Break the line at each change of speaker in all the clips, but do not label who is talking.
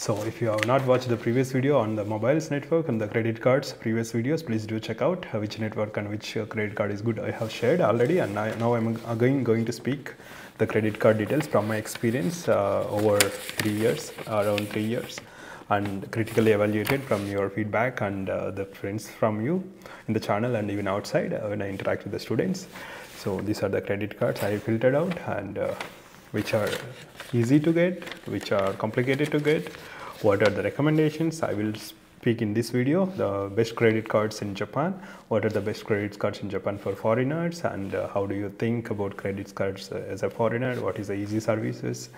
So if you have not watched the previous video on the mobiles network and the credit cards previous videos, please do check out uh, which network and which uh, credit card is good. I have shared already and I, now I'm again going to speak the credit card details from my experience uh, over three years, around three years and critically evaluated from your feedback and uh, the friends from you in the channel and even outside uh, when I interact with the students. So these are the credit cards I filtered out and which are easy to get, which are complicated to get, what are the recommendations. I will speak in this video the best credit cards in Japan, what are the best credit cards in Japan for foreigners and uh, how do you think about credit cards uh, as a foreigner, what is the easy services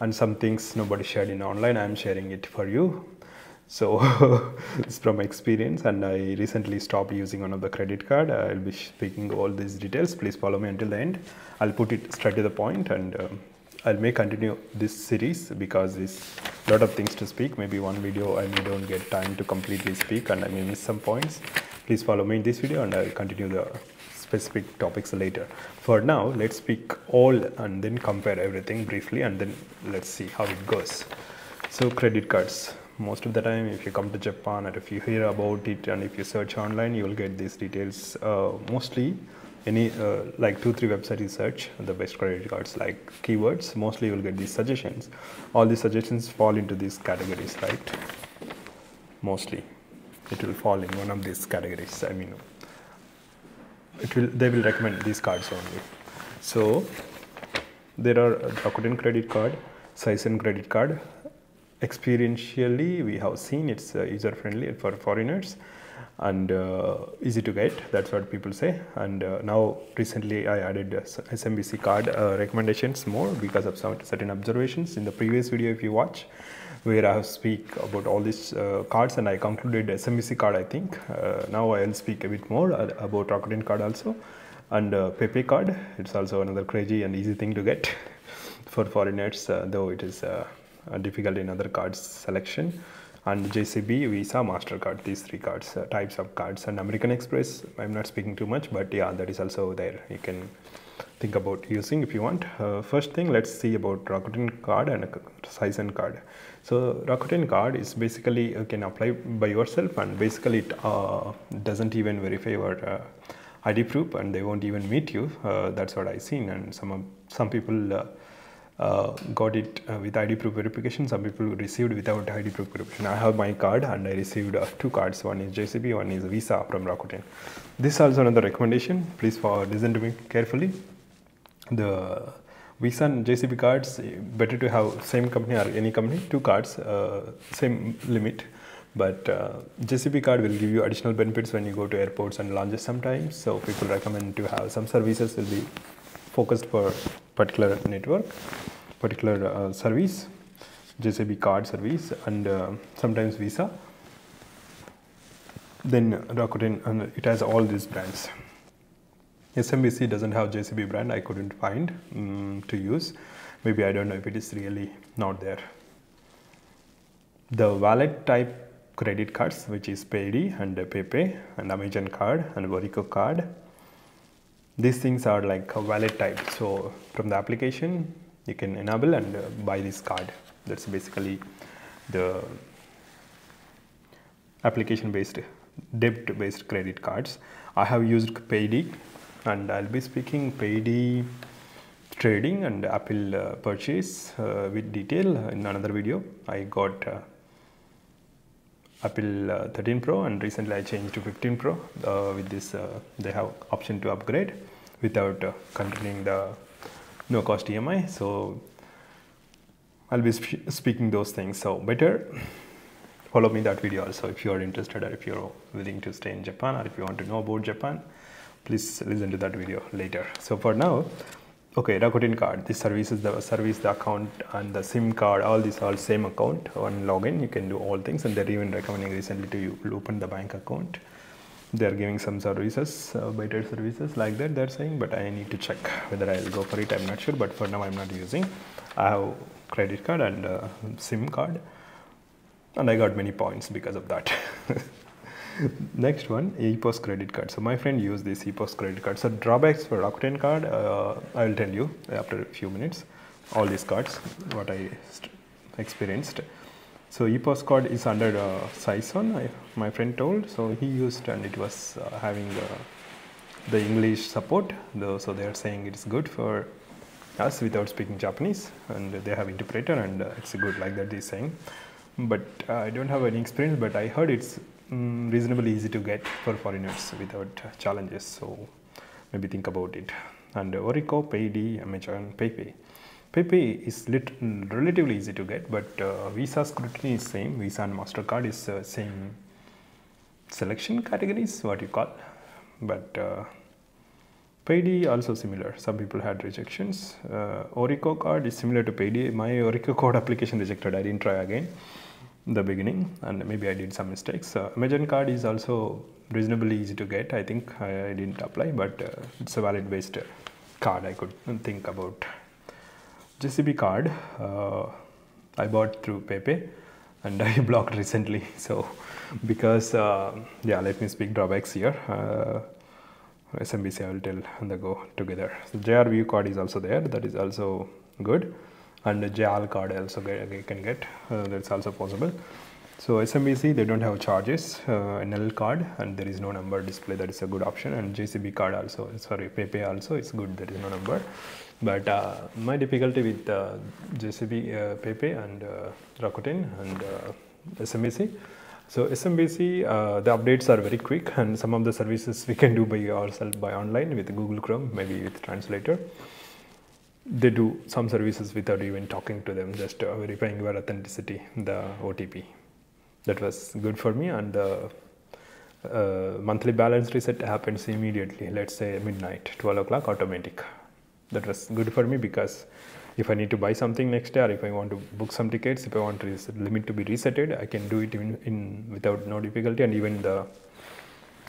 and some things nobody shared in online, I am sharing it for you. So it's from experience and I recently stopped using one of the credit card. I'll be speaking all these details. Please follow me until the end. I'll put it straight to the point and um, I may continue this series because there's a lot of things to speak. Maybe one video I may don't get time to completely speak and I may miss some points. Please follow me in this video and I'll continue the specific topics later. For now, let's speak all and then compare everything briefly and then let's see how it goes. So credit cards. Most of the time, if you come to Japan and if you hear about it and if you search online, you will get these details uh, mostly any uh, like two three website research the best credit cards like keywords mostly you will get these suggestions. All these suggestions fall into these categories right? Mostly. It will fall in one of these categories i mean it will they will recommend these cards only. So there are Rakuten credit card Saison credit card. Experientially we have seen it's uh, user friendly for foreigners and uh, easy to get that's what people say. And uh, now recently i added smbc card uh, recommendations more because of some certain observations in the previous video if you watch where i have speak about all these uh, cards and i concluded smbc card i think. Uh, now i'll speak a bit more about rakuten card also. And uh, PayPay card it's also another crazy and easy thing to get for foreigners though it is difficult in other cards selection and JCB, Visa, MasterCard, these three cards, uh, types of cards. And American Express, I'm not speaking too much, but yeah, that is also there. You can think about using if you want. Uh, first thing, let's see about Rakuten card and Saison card. So Rakuten card is basically you can apply by yourself and basically it uh, doesn't even verify your uh, ID proof and they won't even meet you. Uh, that's what I seen and some some people uh, uh, got it uh, with ID proof verification. Some people received without ID proof verification. I have my card and I received uh, two cards. One is JCB, one is Visa from Rakuten. This is also another recommendation. Please for listen to me carefully. The Visa and JCB cards better to have same company or any company two cards uh, same limit. But uh, JCB card will give you additional benefits when you go to airports and lounges sometimes. So people recommend to have some services will be focused for particular network, particular uh, service, JCB card service and uh, sometimes Visa. Then Rakuten, and it has all these brands. SMBC doesn't have JCB brand, I couldn't find um, to use. Maybe I don't know if it is really not there. The wallet type credit cards, which is Paidy and PayPay and Amazon card and Orico card these things are like a wallet type. So from the application you can enable and uh, buy this card. That's basically the application based debt based credit cards. I have used Paidy and i'll be speaking Paidy trading and apple uh, purchase uh, with detail in another video. I got uh, Apple uh, 13 Pro and recently I changed to 15 Pro uh, with this uh, they have option to upgrade without uh, continuing the no cost EMI so I'll be sp speaking those things. So better follow me that video also if you are interested or if you're willing to stay in Japan or if you want to know about Japan please listen to that video later. So for now okay Rakuten card this service is the service the account and the sim card all these all same account. One login you can do all things and they're even recommending recently to you open the bank account. They're giving some services uh, better services like that they're saying but i need to check whether i'll go for it. I'm not sure but for now i'm not using. I have credit card and uh, sim card and i got many points because of that next one epos credit card so my friend used this epos credit card so drawbacks for rakuten card uh, i will tell you after a few minutes all these cards what i experienced So EPOS card is under uh, Saison, I, my friend told. So he used and it was uh, having uh, the English support. Though, so they are saying it is good for us without speaking Japanese, and they have interpreter, and uh, it's good like that. He's saying, but uh, I don't have any experience, but I heard it's mm, reasonably easy to get for foreigners without challenges. So maybe think about it. And Orico, Paidy, Amazon, PayPay. PayPay is relatively easy to get, but uh, Visa scrutiny is same. Visa and Mastercard is uh, same selection categories, what you call. But uh, Paidy also similar. Some people had rejections. Uh, Orico card is similar to Paidy. My Orico card application rejected. I didn't try again in the beginning, and maybe I did some mistakes. Uh, Amazon card is also reasonably easy to get. I think I, I didn't apply, but uh, it's a valid based card. I could think about. JCB card uh, I bought through PayPay and I blocked recently. So because uh, yeah, let me speak drawbacks here. Uh, SMBC I will tell and the go together. So card is also there. That is also good, and the JAL card also get, can get. Uh, that's also possible. So SMBC they don't have charges, uh, NL card, and there is no number display. That is a good option. And JCB card also, sorry, PayPay also is good. There is no number. But uh, my difficulty with uh, JCB, uh, PayPay, and uh, Rakuten and uh, SMBC. So SMBC, the updates are very quick, and some of the services we can do by ourselves by online with Google Chrome, maybe with translator. They do some services without even talking to them, just uh, verifying your authenticity, the OTP. That was good for me, and the uh, monthly balance reset happens immediately. Let's say midnight, 12 o'clock, automatic that was good for me because if I need to buy something next day or if I want to book some tickets, if I want the limit to be resetted, I can do it in, in without no difficulty and even the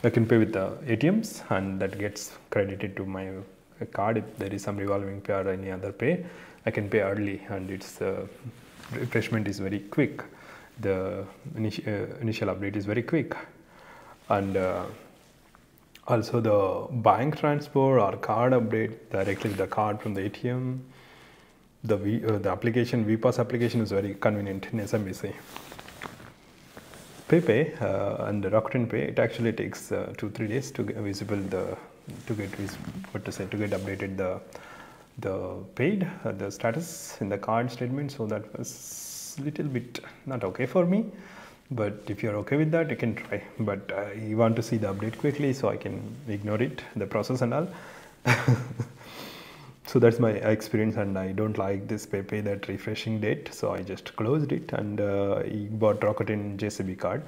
I can pay with the ATMs and that gets credited to my card if there is some revolving pay or any other pay I can pay early and its uh, refreshment is very quick the uh, initial update is very quick and uh, also the bank transfer or card update directly the card from the ATM. The v, uh, the application VPASS application is very convenient in SMBC. PayPay uh, and Rakuten Pay it actually takes uh, two three days to get visible the to get what to say to get updated the the paid uh, the status in the card statement. So that was little bit not okay for me. But if you're okay with that you can try. But uh, you want to see the update quickly so i can ignore it the process and all. So that's my experience and i don't like this PayPay that refreshing date. So i just closed it and uh, bought in jcb card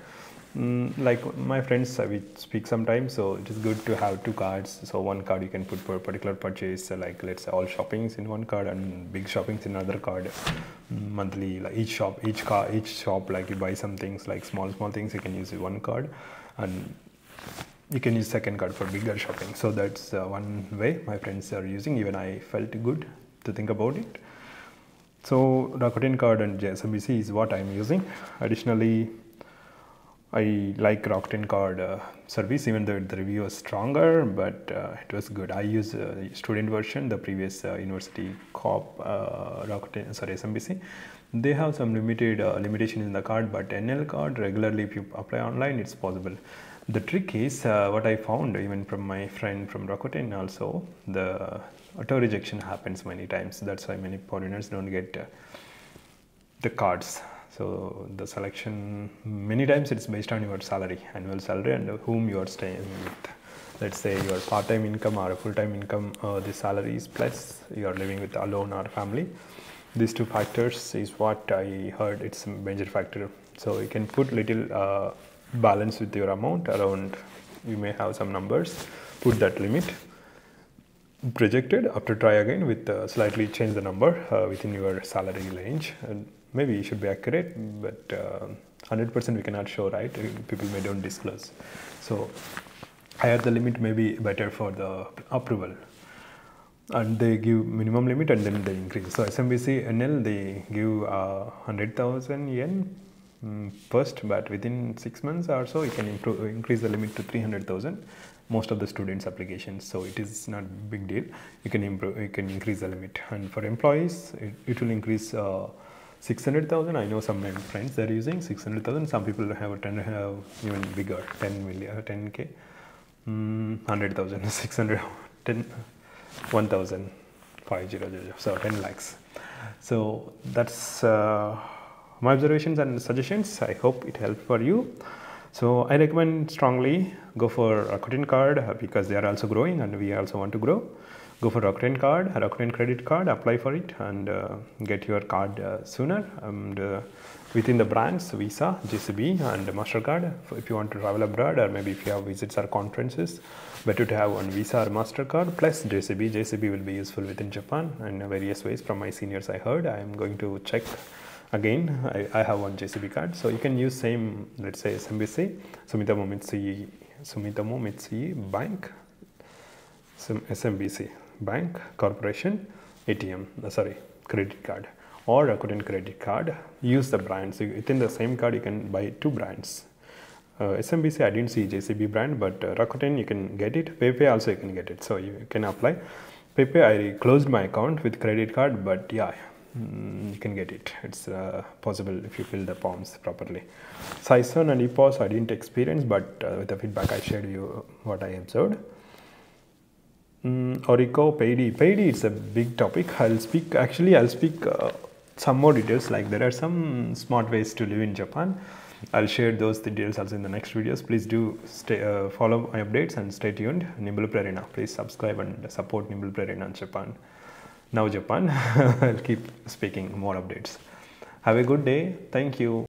Mm, like my friends uh, we speak sometimes so it is good to have two cards. So one card you can put for particular purchase like let's say all shoppings in one card and big shoppings in another card. Mm, monthly like each shop each car each shop like you buy some things like small small things you can use one card. And you can use second card for bigger shopping. So that's uh, one way my friends are using. Even i felt good to think about it. So Rakuten card and SMBC is what I'm using. Additionally, I like Rakuten card uh, service even though the review was stronger, but uh, it was good. I use uh, student version, the previous uh, university cop uh, Rakuten, sorry SMBC. They have some limited uh, limitation in the card, but NL card regularly if you apply online, it's possible. The trick is uh, what I found even from my friend from Rakuten also the auto rejection happens many times. That's why many foreigners don't get the cards so the selection many times it's based on your salary annual salary and whom you are staying with. Let's say your part-time income or full-time income uh, the salary is plus you are living with alone or family. These two factors is what i heard it's a major factor. So you can put little uh, balance with your amount around you may have some numbers put that limit. Projected after try again with uh, slightly change the number uh, within your salary range. And maybe it should be accurate but uh, 100% we cannot show right? People may don't disclose. So higher the limit may be better for the approval. And they give minimum limit and then they increase. So smbc nl they give uh, 100000 yen mm, first but within six months or so you can improve, increase the limit to 300000 most of the students applications so it is not big deal. You can improve you can increase the limit. And for employees it, it will increase uh, 600,000 I know some friends they're using 600,000 some people have a 10 have even bigger 10 million 10k mm, 100,000 600 10 1000 500 so 10 lakhs. So that's uh, my observations and suggestions. I hope it helped for you. So i recommend strongly go for a rakuten card because they are also growing and we also want to grow go for Rakuten card, Rakuten credit card, apply for it and uh, get your card uh, sooner. And uh, within the brands, Visa, JCB and MasterCard, if you want to travel abroad or maybe if you have visits or conferences, better to have one Visa or MasterCard plus JCB. JCB will be useful within Japan in various ways from my seniors I heard. I am going to check again I, I have one JCB card so you can use same let's say SMBC Sumitomo Mitsui Sumitomo Mitsui Bank some SMBC bank, corporation, ATM, uh, sorry, credit card or Rakuten credit card. Use the brands. Within the same card, you can buy two brands. Uh, SMBC, I didn't see JCB brand, but uh, Rakuten, you can get it. PayPay also, you can get it. So you can apply. PayPay, I closed my account with credit card, but yeah, mm, you can get it. It's uh, possible if you fill the forms properly. Saison and EPOS, I didn't experience, but uh, with the feedback, I shared you what I observed. Mm, Orico, Paidy. Paidy is a big topic. I'll speak, actually, I'll speak uh, some more details. Like there are some smart ways to live in Japan. I'll share those details also in the next videos. Please do stay, uh, follow my updates and stay tuned. Nimble Prerana. Please subscribe and support Nimble Prerana in Japan. Now Japan. I'll keep speaking more updates. Have a good day. Thank you.